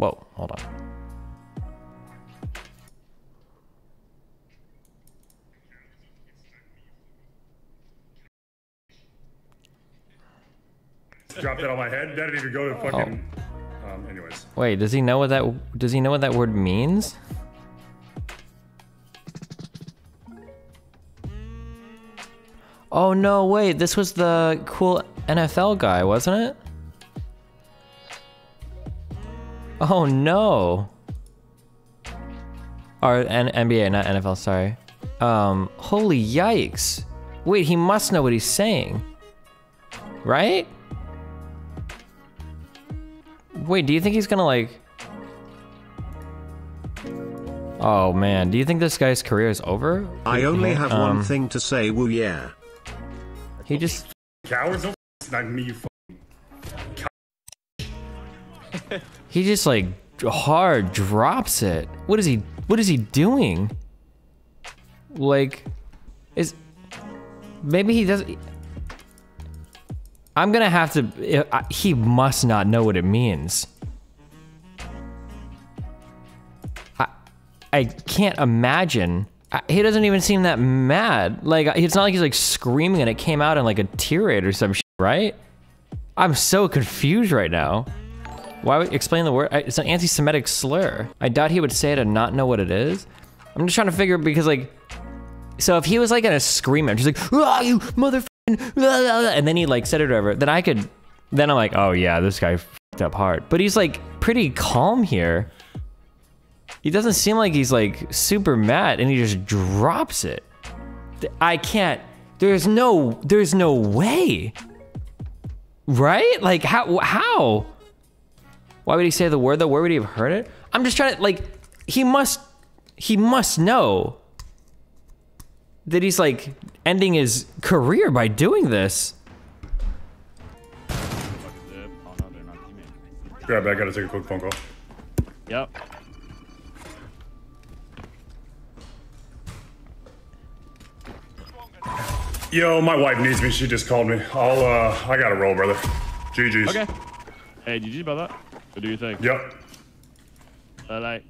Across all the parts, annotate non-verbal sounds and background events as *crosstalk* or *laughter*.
Whoa, hold on. Dropped that on my head. That didn't even go to fucking. Um, anyways. Wait, does he know what that does he know what that word means? Oh no, wait, this was the cool NFL guy, wasn't it? Oh no. Or N NBA, not NFL, sorry. Um, holy yikes. Wait, he must know what he's saying. Right? Wait, do you think he's gonna like... Oh man, do you think this guy's career is over? I only have Um, one thing to say, woo yeah. He just... Cowards don't not me, you *laughs* He just like hard drops it. What is he? What is he doing? Like, is maybe he doesn't. I'm gonna have to. He must not know what it means. I, I can't imagine. I- He doesn't even seem that mad. Like it's not like he's like screaming and it came out in like a tirade or some shit, right? I'm so confused right now. Why would explain the word? It's an anti-Semitic slur. I doubt he would say it and not know what it is. I'm just trying to figure because like, so if he was like in a scream, just like, ah, you motherfucking, blah, blah, blah," and then he like said it over, then I could, then I'm like, oh yeah, this guy fucked up hard. But he's like pretty calm here. He doesn't seem like he's like super mad, and he just drops it. I can't. There's no. There's no way. Right? Like how? How? Why would he say the word though? Where would he have heard it? I'm just trying to like he must he must know that he's like ending his career by doing this. Grab that. I gotta take a quick phone call. Yep. Yo, my wife needs me. She just called me. I'll, uh, I gotta roll, brother. GG's. Okay. Hey, GG about that. What do you think? Yep. I like.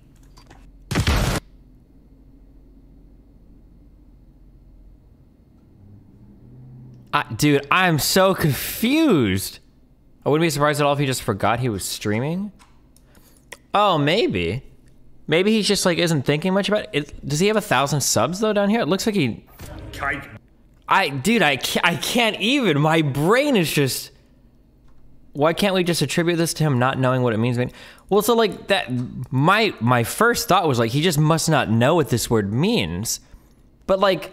I, dude, I'm so confused. I wouldn't be surprised at all if he just forgot he was streaming. Oh, maybe. Maybe he just like isn't thinking much about it. Does he have a thousand subs though down here? It looks like he. Kike. I, dude, I can't, I can't even. My brain is just. Why can't we just attribute this to him not knowing what it means? Well, so like that. My my first thought was like he just must not know what this word means. But like,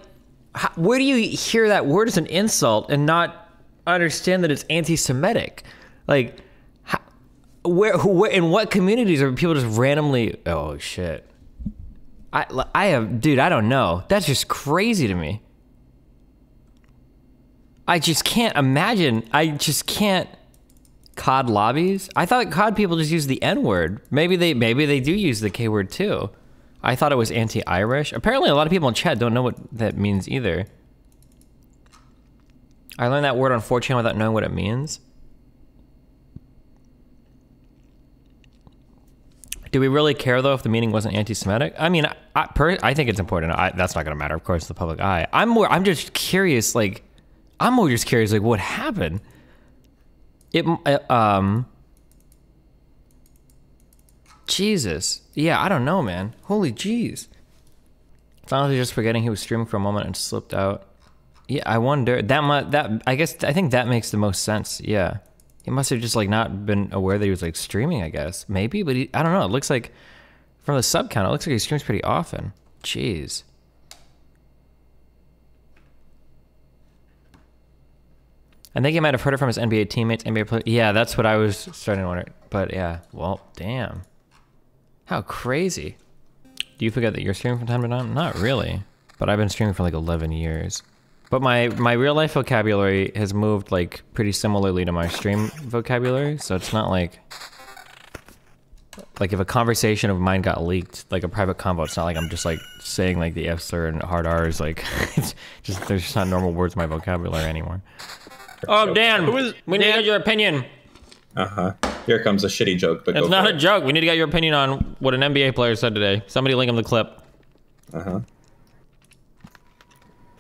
how, where do you hear that word as an insult and not understand that it's anti-Semitic? Like, how, where, where in what communities are people just randomly? Oh shit! I I have, dude. I don't know. That's just crazy to me. I just can't imagine. I just can't. COD lobbies? I thought COD people just use the N word. Maybe they maybe they do use the K word too. I thought it was anti-Irish. Apparently, a lot of people in chat don't know what that means either. I learned that word on 4chan without knowing what it means. Do we really care though if the meaning wasn't anti-Semitic? I mean, I, I, I think it's important. I, that's not going to matter, of course, to the public eye. I'm more. I'm just curious. Like, I'm more just curious. Like, what happened? It uh, um. Jesus. Yeah, I don't know, man. Holy jeez. Finally, just forgetting he was streaming for a moment and slipped out. Yeah, I wonder that might that I guess I think that makes the most sense. Yeah, he must have just like not been aware that he was like streaming. I guess maybe, but he, I don't know. It looks like from the sub count, it looks like he streams pretty often. Jeez. I think he might have heard it from his NBA teammates, NBA players. Yeah, that's what I was starting to wonder. But yeah, well, damn. How crazy. Do you forget that you're streaming from time to time? Not really. But I've been streaming for like 11 years. But my, my real life vocabulary has moved like pretty similarly to my stream vocabulary. So it's not like. Like if a conversation of mine got leaked, like a private convo, it's not like I'm just like saying like the F slur and hard R's. Like, *laughs* it's just there's just not normal words in my vocabulary anymore. *laughs* Oh, Dan, Who is- we need Dan? your opinion. Uh huh. Here comes a shitty joke, but It's go not for a it. joke. We need to get your opinion on what an NBA player said today. Somebody link him the clip. Uh-huh.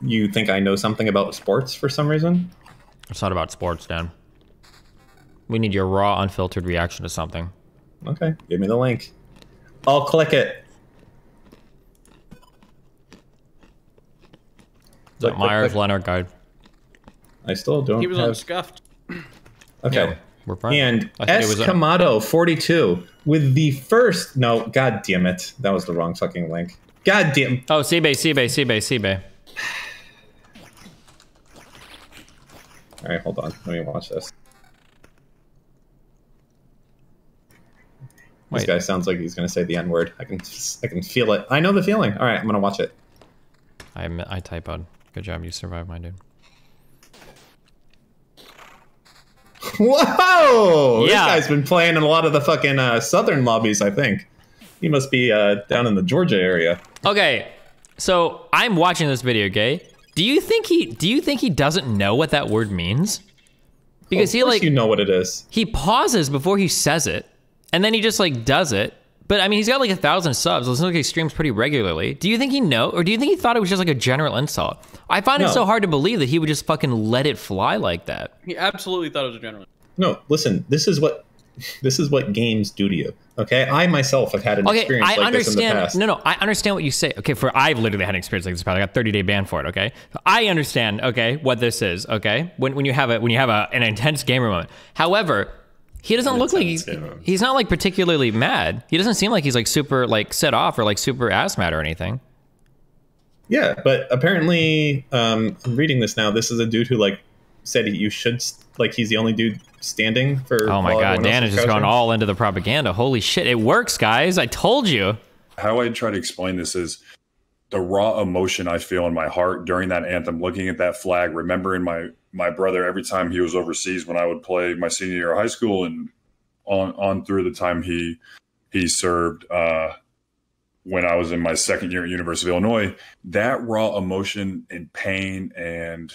You think I know something about sports for some reason? It's not about sports, Dan. We need your raw, unfiltered reaction to something. Okay, give me the link. I'll click it. The Click, click, Meyers click. Leonard guide. I still don't He was on scuffed. *clears throat* Okay. Yeah, we're fine. And I think it S. was uh, Kamado 42 with the first. No, god damn it. That was the wrong fucking link. God damn. Oh, Seabay, Seabay, Seabay, Seabay. All right, hold on. Let me watch this. This guy sounds like he's gonna say the N word. I can, I can feel it. I know the feeling. All right, I'm gonna watch it. I admit- I typoed. Good job, you survived, my dude. *laughs* Whoa! This Yeah. guy's been playing in a lot of the fucking uh, southern lobbies. I think he must be uh, down in the Georgia area. Okay, so I'm watching this video, okay? Do you think he do you think he doesn't know what that word means? Because Of he like you know what it is. he pauses before he says it, and then he just like does it. But I mean, he's got like a thousand subs. It looks like he streams pretty regularly. Do you think he know, or do you think he thought it was just like a general insult? I find it so hard to believe that he would just fucking let it fly like that. He absolutely thought it was a general. No, listen. This is what this is what games do to you. Okay, I myself have had an Okay, experience I like this in the understand. past. No, no, I understand what you say. Okay, for I've literally had an experience like this. Probably I got 30 day ban for it. Okay, I understand. Okay, what this is. Okay, when when you have a when you have a, an intense gamer moment. However, he doesn't look like he's, too. he's not like particularly mad. He doesn't seem like he's like super like set off or like super ass mad or anything. Yeah, but apparently, um, I'm reading this now. This is a dude who like said he, you should like he's the only dude standing for. Oh my god, everyone Dan is just going all into the propaganda. Holy shit, it works, guys! I told you. How I try to explain this is the raw emotion I feel in my heart during that anthem, looking at that flag, remembering my my brother every time he was overseas when I would play my senior year of high school and on on through the time he he served uh, when I was in my second year at University of Illinois. That raw emotion and pain and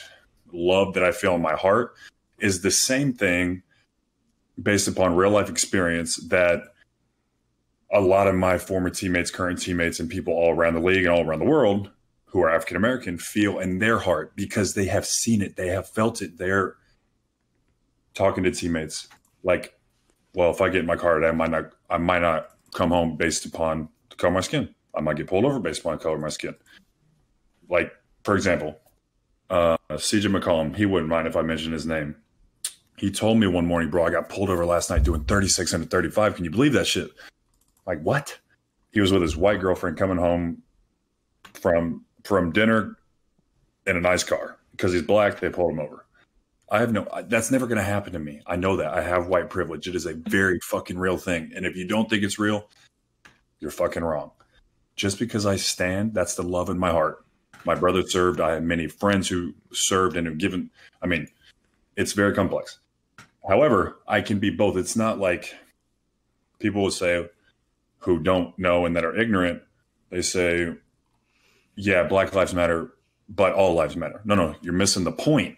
love that I feel in my heart is the same thing based upon real life experience that a lot of my former teammates, current teammates, and people all around the league and all around the world who are African American feel in their heart because they have seen it, they have felt it. They're talking to teammates like, "Well, if I get in my car today, I might not, I might not come home based upon the color of my skin. I might get pulled over based upon the color of my skin." Like, for example, uh, CJ McCollum, he wouldn't mind if I mentioned his name. He told me one morning, bro, I got pulled over last night doing 36 under 35. Can you believe that shit? Like what? He was with his white girlfriend coming home from from dinner in a nice car because he's black. They pulled him over. I have no. That's never going to happen to me. I know that. I have white privilege. It is a very fucking real thing. And if you don't think it's real, you're fucking wrong. Just because I stand, that's the love in my heart. My brother served. I have many friends who served and have given. I mean, it's very complex. However, I can be both. It's not like people will say, who don't know and that are ignorant, they say, yeah, Black Lives Matter, but all lives matter. No, no, you're missing the point.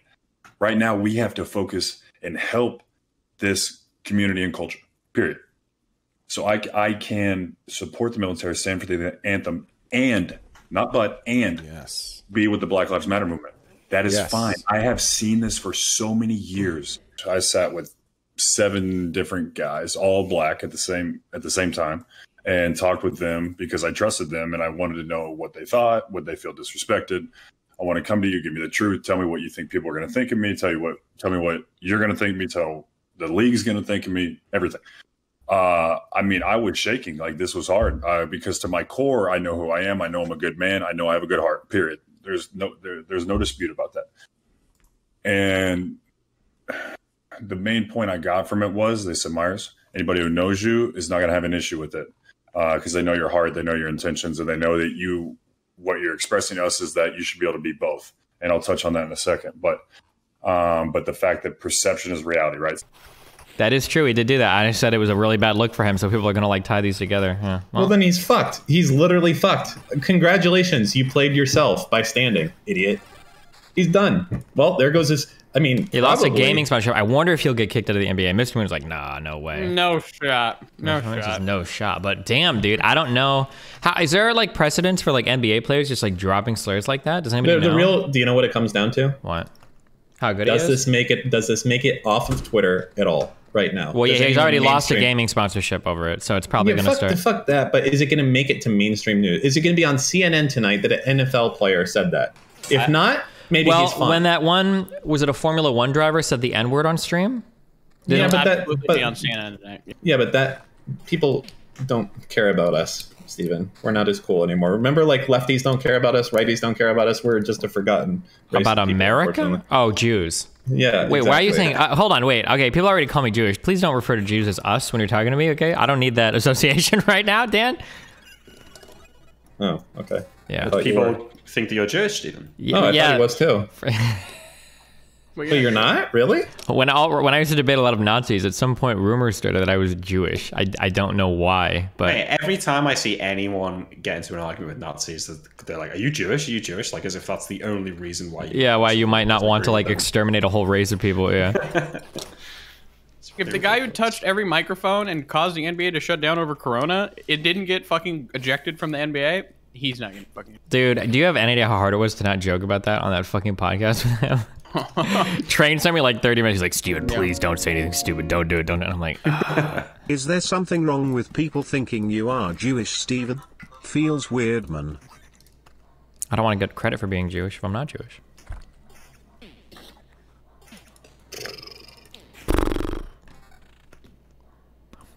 Right now, we have to focus and help this community and culture, period. So I, I can support the military, stand for the anthem, and not but, and Yes. be with the Black Lives Matter movement. That is Yes. fine. I have seen this for so many years. I sat with seven different guys, all black at the same at the same time, and talked with them because I trusted them and I wanted to know what they thought, would they feel disrespected. I want to come to you, give me the truth, tell me what you think people are going to think of me, tell you what, tell me what you're going to think of me, tell the league's going to think of me, everything. Uh, I mean, I was shaking like this was hard uh, because to my core, I know who I am. I know I'm a good man. I know I have a good heart. Period. There's no there, there's no dispute about that. And the main point I got from it was they said, Meyers, anybody who knows you is not going to have an issue with it because they know your heart, they know your intentions, and they know that you what you're expressing to us is that you should be able to be both. And I'll touch on that in a second. But um, but the fact that perception is reality, right? That is true. He did do that. I said it was a really bad look for him, so people are gonna like tie these together. Yeah. Well, then he's fucked. He's literally fucked. Congratulations, you played yourself by standing, idiot. He's done. Well, there goes his. I mean, He lost a gaming sponsorship. I wonder if he'll get kicked out of the NBA. Mr. Moon's like, nah, no way. No shot. No There's shot. no shot. But damn, dude, I don't know. How is there like precedence for like NBA players just like dropping slurs like that? Does anybody The, know? the real. Do you know what it comes down to? what? How good Does he is? this make it? Does this make it off of Twitter at all right now? well, yeah, he's already lost a gaming sponsorship over it, so it's probably Yeah, gonna start. the fuck that. But is it going to make it to mainstream news? Is it going to be on CNN tonight that an NFL player said that? If not, maybe well, he's fine. when that one was it a Formula One driver said the N word on stream? Did yeah, but that, but, on CNN tonight. yeah, but that people don't care about us, Steven. We're not as cool anymore. Remember, like lefties don't care about us, righties don't care about us. We're just a forgotten. race about people, America? Oh, Jews. Yeah. Wait, why are you saying? Uh, hold on, wait. Okay, people already call me Jewish. Please don't refer to Jews as us when you're talking to me. Okay, I don't need that *laughs* association *laughs* right now, Dan. Oh, okay. Yeah. I you were- People think that you're Jewish, Steven. Y- Oh, I yeah. thought he was too. *laughs* But But you're not really. When all, when I used to debate a lot of Nazis, at some point rumors started that I was Jewish. I, I don't know why, but Hey, every time I see anyone get into an argument with Nazis, they're like, "Are you Jewish? Are you Jewish?" Like as if that's the only reason why. You yeah, why you might not want to like them. exterminate a whole race of people. Yeah, *laughs* If the guy who touched every microphone and caused the NBA to shut down over Corona, it didn't get fucking ejected from the NBA, he's not getting fucking. dude, do you have any idea how hard it was to not joke about that on that fucking podcast with him? *laughs* Train sent me like 30 minutes. He's like, Steven, please don't say anything stupid. Don't do it. Don't. And I'm like, ah. *laughs* Is there something wrong with people thinking you are Jewish, Steven? Feels weird, man. I don't want to get credit for being Jewish if I'm not Jewish.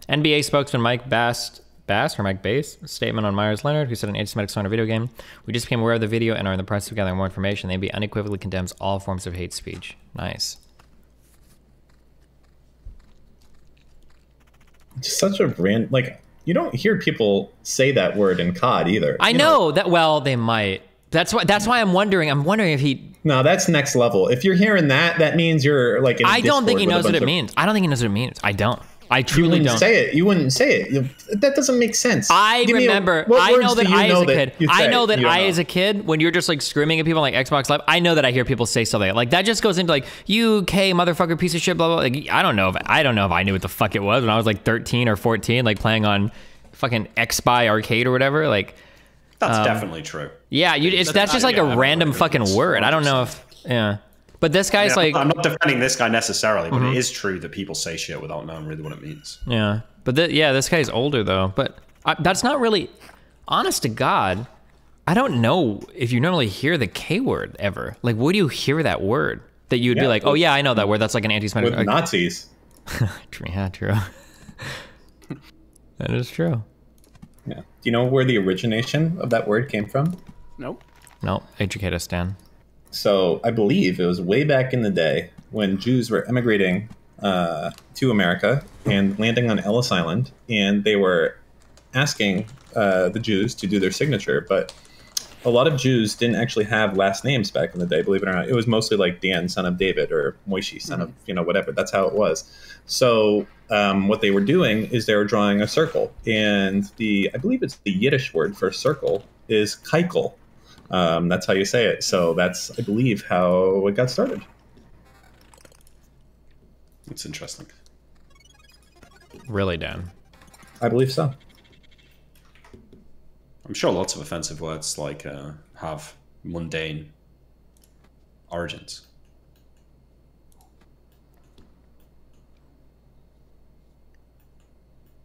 NBA spokesman Mike Bass, Bass or Mike Bass, statement on Meyers Leonard, who said an anti-Semitic song in a video game. We just became aware of the video and are in the process of gathering more information. The NBA unequivocally condemns all forms of hate speech. Nice. Just such a random. Like you don't hear people say that word in COD either. I You know, that. Well, they might. That's why. That's why I'm wondering. I'm wondering if he. No, that's next level. If you're hearing that, that means you're like. In I don't think he knows what it of- means. I don't think he knows what it means. I don't. I You truly wouldn't don't. say it. You wouldn't say it. That doesn't make sense. I Give me a- remember. what I know that do you I, as a kid, I know that I, know. as a kid, when you're just like screaming at people on, like Xbox Live, I know that I hear people say something like that. Just goes into like you, K motherfucker, piece of shit, blah blah. Like I don't know if I don't know if I knew what the fuck it was when I was like 13 or 14, like playing on fucking Xbox arcade or whatever. Like That's Um, definitely true. yeah, you, it's that's not- just like yeah, a I've random fucking word. I don't know if yeah. But this guy's Yeah, like I'm not defending this guy necessarily, Mm-hmm. but it is true that people say shit without knowing really what it means. Yeah, but th- yeah, this guy's older though. But I, that's not really, honest to God, I don't know if you normally hear the K word ever. Like, would you hear that word that you'd be like, oh yeah, I know that word. That's like an anti-Semitic. with like, Nazis. *laughs* true, yeah, true. *laughs* that is true. Yeah. Do you know where the origination of that word came from? Nope. No, educate us, Dan. So I believe it was way back in the day when Jews were emigrating uh, to America and landing on Ellis Island, and they were asking uh, the Jews to do their signature, but a lot of Jews didn't actually have last names back in the day. Believe it or not, it was mostly like Dan, son of David, or Moishi, son of you know whatever. That's how it was. So um, what they were doing is they were drawing a circle, and the I believe it's the Yiddish word for circle is keikel. Um, that's how you say it. So that's, I believe, how it got started. It's interesting. Really, Dan. I believe so. I'm sure lots of offensive words like uh, have mundane origins.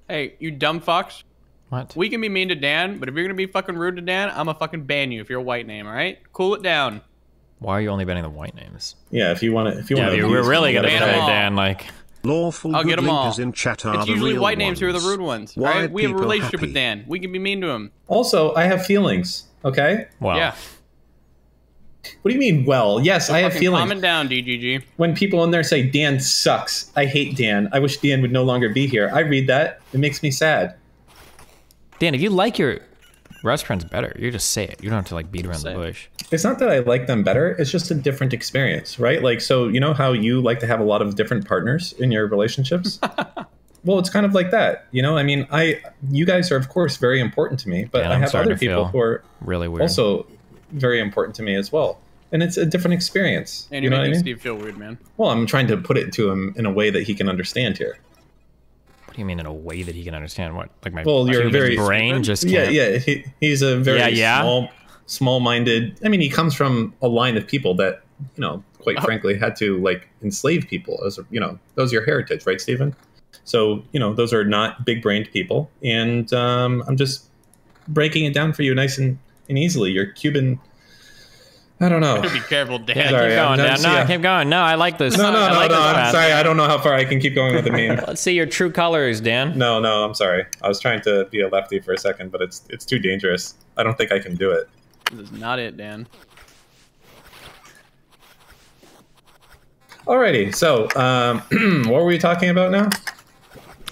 Hey, you dumb fucks. What? We can be mean to Dan, but if you're gonna be fucking rude to Dan, I'm gonna fucking ban you if you're a white name. All right? Cool it down. Why are you only banning the white names? Yeah, if you want to, if you Yeah, want to, we're really gonna ban say 'em all. Dan like. Lawful I'll good get 'em all. in chat are It's the usually real white names who are the rude ones. Why all right? We have a relationship happy? with Dan. We can be mean to him. Also, I have feelings. Okay. Well, Yeah. What do you mean? Well, yes, I have feelings. Calm it down, DGG. When people in there say Dan sucks, I hate Dan. I wish Dan would no longer be here. I read that. It makes me sad. Dan, if you like your restaurants better, you just say it. You don't have to like beat around the Say it. bush. It's not that I like them better. It's just a different experience, right? Like, so you know how you like to have a lot of different partners in your relationships. *laughs* well, it's kind of like that. You know, I mean, I, you guys are of course very important to me, but Dan, I have other people who are Really weird. also very important to me as well. and it's a different experience. And you you're know what I mean? Steve feel weird, man. Well, I'm trying to put it to him in a way that he can understand here. What do you mean in a way that he can understand? What like my Well, you're very- brain just Yeah, can't. yeah. He, he's a very Yeah, yeah. small, small-minded. I mean, he comes from a line of people that you know, quite frankly, had to like enslave people. As you know, those are your heritage, right, Steven? So you know, those are not big-brained people, and um, I'm just breaking it down for you, nice and, and easily. You're Cuban. I don't know. Be careful, Dan. Yeah, Sorry, keep going, I'm- Dan. No, yeah. keep going. No, I like this. No, no, I no, like no. I'm sorry. I don't know how far I can keep going with the meme. Let's see your true colors, Dan. No, no, I'm sorry. I was trying to be a lefty for a second, but it's it's too dangerous. I don't think I can do it. This is not it, Dan. Alrighty, so um, *clears throat* what were we talking about now?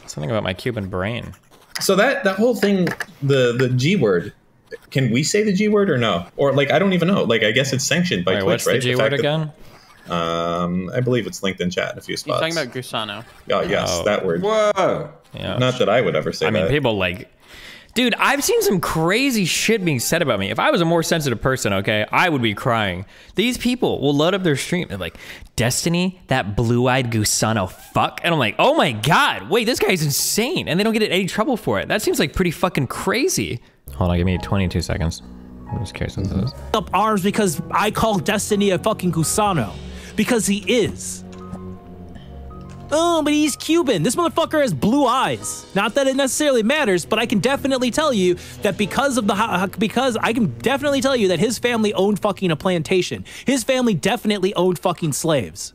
Something about my Cuban brain. So that that whole thing, the the G word, can we say the G word or no? Or like I don't even know. Like I guess it's sanctioned by Wait, Twitch, what's right? the G fact word that- again? Um, I believe it's linked in chat in a few He's spots. talking about Gusano. oh yes, Oh. that word. Whoa. Yeah. Not that I would ever say I mean, that. people like, dude, I've seen some crazy shit being said about me. If I was a more sensitive person, okay, I would be crying. These people will load up their stream. They're like, Destiny, that blue eyed Gusano fuck. And I'm like, oh my God, wait, this guy's insane. And they don't get in any trouble for it. That seems like pretty fucking crazy. Hold on, give me 22 seconds. I'm just curious what this is. up arms because I call Destiny a fucking Gusano. Because he is. Oh, but he's Cuban. This motherfucker has blue eyes. Not that it necessarily matters, but I can definitely tell you that because of the because I can definitely tell you that his family owned fucking a plantation. His family definitely owned fucking slaves.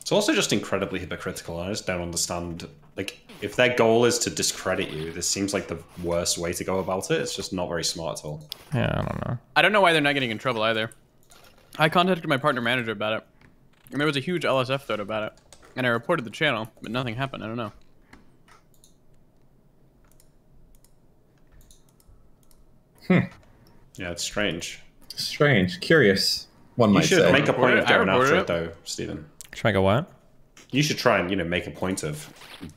It's also just incredibly hypocritical. I just don't understand. Like, if their goal is to discredit you, this seems like the worst way to go about it. It's just not very smart at all. Yeah, I don't know. I don't know why they're not getting in trouble either. I contacted my partner manager about it, and there was a huge LSF thread about it. And I reported the channel, but nothing happened. I don't know. Hmm. Yeah, it's strange. Strange, curious. One You might should say. make a point of it. I going after it, it. though, Steven. Should I go what? You should try and you know make a point of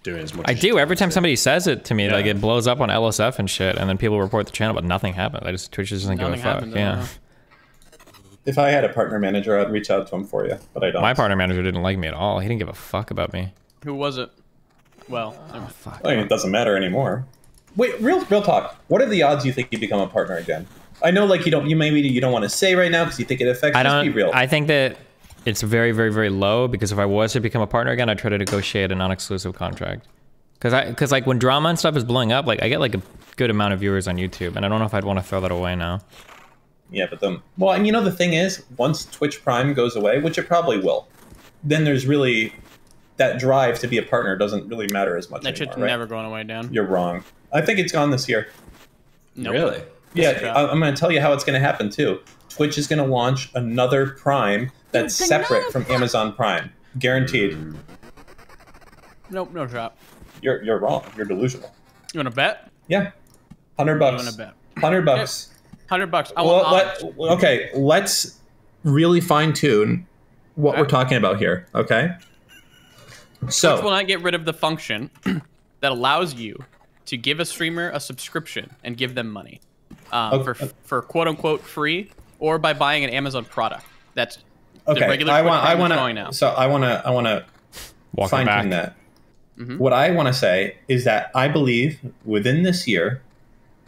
doing as much. I as you do. can Every time to- somebody says it to me, like it blows up on LSF and shit, and then people report the channel, but nothing happens. I just Twitch just doesn't Nothing give a fuck. happens, I Yeah. Know. if I had a partner manager, I'd reach out to him for you, but I don't. My partner manager didn't like me at all. He didn't give a fuck about me. Who was it? Well, oh, never- I mean, it doesn't matter anymore. Wait, real, real talk. What are the odds you think you become a partner again? I know, like you don't, you maybe you don't want to say right now because you think it affects. I don't. be real. I think that it's very, very, very low because if I was to become a partner again, I'd try to negotiate a non-exclusive contract. Because I, because like when drama and stuff is blowing up, like I get like a good amount of viewers on YouTube, and I don't know if I'd want to throw that away now. Yeah, but then, well, and you know the thing is, once Twitch Prime goes away, which it probably will, then there's really that drive to be a partner doesn't really matter as much that shit's anymore, right? never going away, Dan. You're wrong. I think it's gone this year. Nope. Really? Yeah, Yeah. I- I'm going to tell you how it's going to happen too. Twitch is going to launch another Prime that's separate from Amazon Prime, guaranteed. Nope, no shot. You're you're wrong. You're delusional. You want to bet? Yeah, hundred bucks. wanna bet? Hundred bucks. Hundred bucks. I Well, want let, okay, let's really fine tune what we're talking about here. Okay. So Twitch will not get rid of the function *clears throat* that allows you to give a streamer a subscription and give them money um, Okay. for for quote unquote free or by buying an Amazon product. That's the okay, regular I want I want to so I want to I want to fine tune that. Mm-hmm. What I want to say is that I believe within this year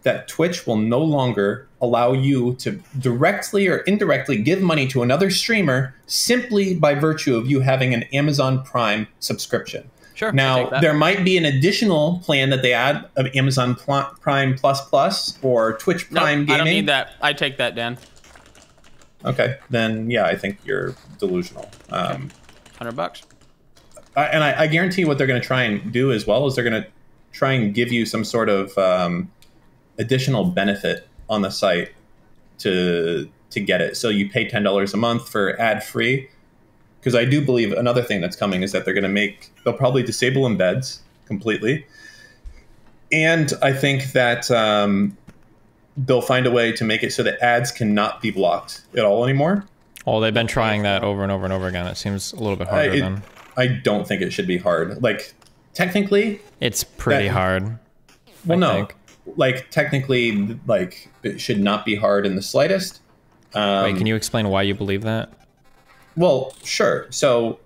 that Twitch will no longer allow you to directly or indirectly give money to another streamer simply by virtue of you having an Amazon Prime subscription. Sure. Now, there might be an additional plan that they add of Amazon Pl- Prime Plus Plus or Twitch Nope, Prime I don't need that. I take that, Dan. Okay, then yeah, I think you're delusional. Um, Hundred bucks. I- and I, I guarantee what they're going to try and do as well is they're going to try and give you some sort of um, additional benefit on the site to to get it. So you pay ten dollars a month for ad free. Because I do believe another thing that's coming is that they're going to make they'll probably disable embeds completely, and I think that um, they'll find a way to make it so that ads cannot be blocked at all anymore. Oh, they've been trying that over and over and over again. It seems a little bit I, harder it- than. I don't think it should be hard. Like technically, It's pretty that- hard. Well, I no, think. Like technically, like it should not be hard in the slightest. Um, Wait, can you explain why you believe that? Well, sure. So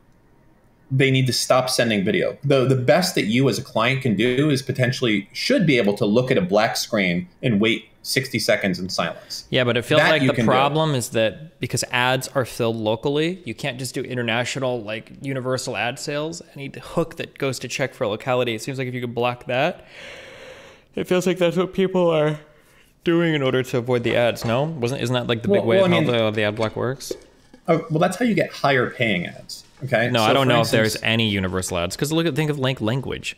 they need to stop sending video. The the best that you as a client can do is potentially should be able to look at a black screen and wait 60 seconds in silence. Yeah, but it feels That like the problem is that because ads are filled locally, you can't just do international, like universal ad sales. Any hook that goes to check for locality, it seems like if you could block that, it feels like that's what people are doing in order to avoid the ads. No, wasn't isn't that like the big Well- way well, of I how mean- the, the ad block works? Oh, well, that's how you get higher paying ads. Okay. No, So, I don't know if there's any universal ads because look at think of link language.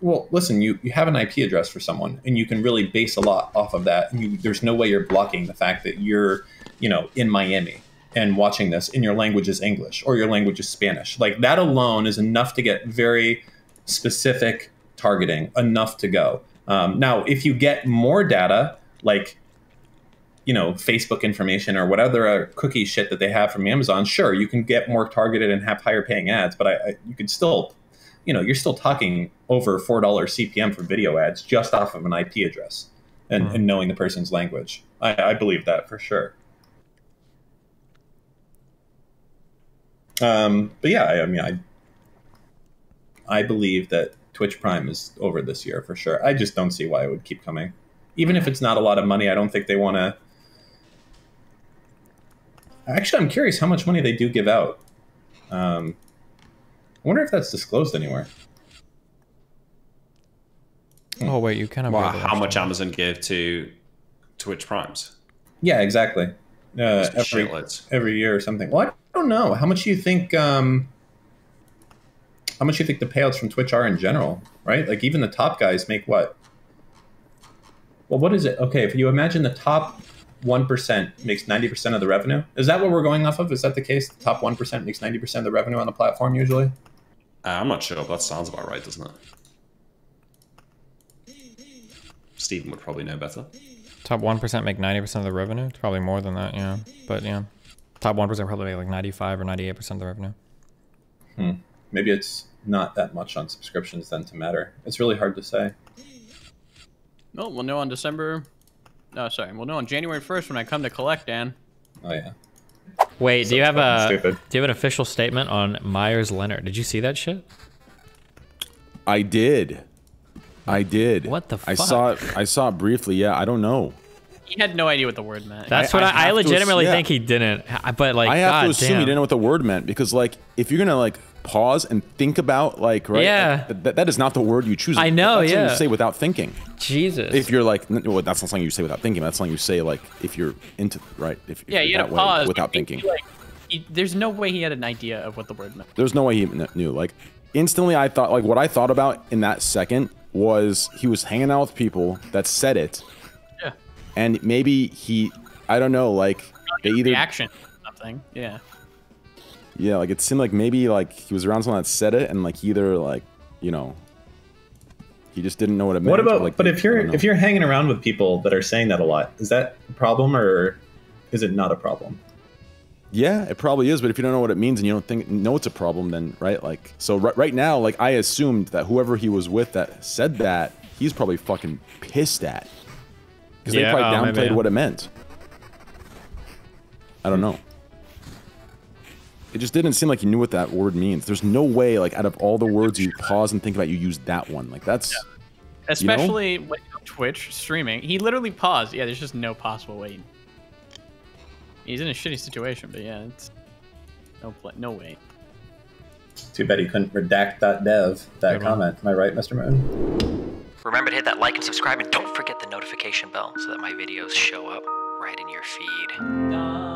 Well, listen, you, you have an IP address for someone, and you can really base a lot off of that. And you, there's no way you're blocking the fact that you're, you know, in Miami and watching this, and your language is English or your language is Spanish. Like that alone is enough to get very specific targeting, enough to go. Um, now, if you get more data, like you know Facebook information or whatever uh, cookie shit that they have from Amazon, sure, you can get more targeted and have higher paying ads. But I, I you can still, you know, you're still talking over four dollars CPM for video ads just off of an IP address and, and knowing the person's language. I, I believe that for sure. Um, but yeah, I, I mean, I I believe that Twitch Prime is over this year for sure. I just don't see why it would keep coming. Even if it's not a lot of money, I don't think they want to. Actually, I'm curious how much money they do give out. Um, I wonder if that's disclosed anywhere. Oh wait, you kind of Wow, how much Amazon give to Twitch Primes? Yeah, exactly. Uh, every shitloads. every year or something. Well, I don't know. How much do you think? Um, how much do you think the payouts from Twitch are in general? Right? Like even the top guys make what? Well, what is it? Okay, if you imagine the top one percent makes ninety percent of the revenue, is that what we're going off of? Is that the case? The top one percent makes ninety percent of the revenue on the platform usually. Uh, I'm not sure, but that sounds about right, doesn't it? Steven would probably know better. Top one percent make ninety percent of the revenue. It's probably more than that, yeah. But yeah, top one percent probably make like ninety-five or ninety-eight percent of the revenue. Hmm. Maybe it's not that much on subscriptions then to matter. It's really hard to say. No, we'll know on December. No, sorry. We'll know on January 1st when I come to collect, Dan. Oh yeah. Wait, do you have a stupid. do you have an official statement on Meyers Leonard? Did you see that shit? I did. I did. What the I saw it. I saw it briefly. Yeah, I don't know. He had no idea what the word meant. That's I- what I I, I, have ass- legitimately yeah. think he didn't. But like, I have God to assume damn. you didn't know what the word meant because, like, if you're gonna like pause and think about, like, right? Yeah. like, that is not the word you choose. I know, That's yeah. you say without thinking. Jesus. If you're like, well, that's not something you say without thinking. That's something you say like if you're into right. If, if yeah, you're you to pause without he- thinking. Like, he, there's no way he had an idea of what the word meant. There's no way he kn- knew. Like instantly, I thought like what I thought about in that second was he was hanging out with people that said it, Yeah. and maybe he, I don't know, like they either Reaction, something. Yeah. Yeah, like it seemed like maybe like he was around someone that said it, and like either like you know he just didn't know what it meant. What or, about? like, but I if you're if you're hanging around with people that are saying that a lot, is that a problem or is it not a problem? Yeah, it probably is, but if you don't know what it means and you don't think know it's a problem, then right, like so right, right now, like I assumed that whoever he was with that said that, he's probably fucking pissed at. Because Yeah, they probably oh, downplayed maybe, what it meant. I don't know. It just didn't seem like you knew what that word means. There's no way, like, out of all the words you pause and think about, you use that one. Like, that's Especially when you're on Twitch streaming. He literally paused. Yeah, there's just no possible way. He's in a shitty situation, but yeah, it's no pla no way. Too bad he couldn't redact that dev that comment. Am I right, Mr. Moon? Remember to hit that like and subscribe, and don't forget the notification bell so that my videos show up right in your feed.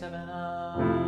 Seven. Uh...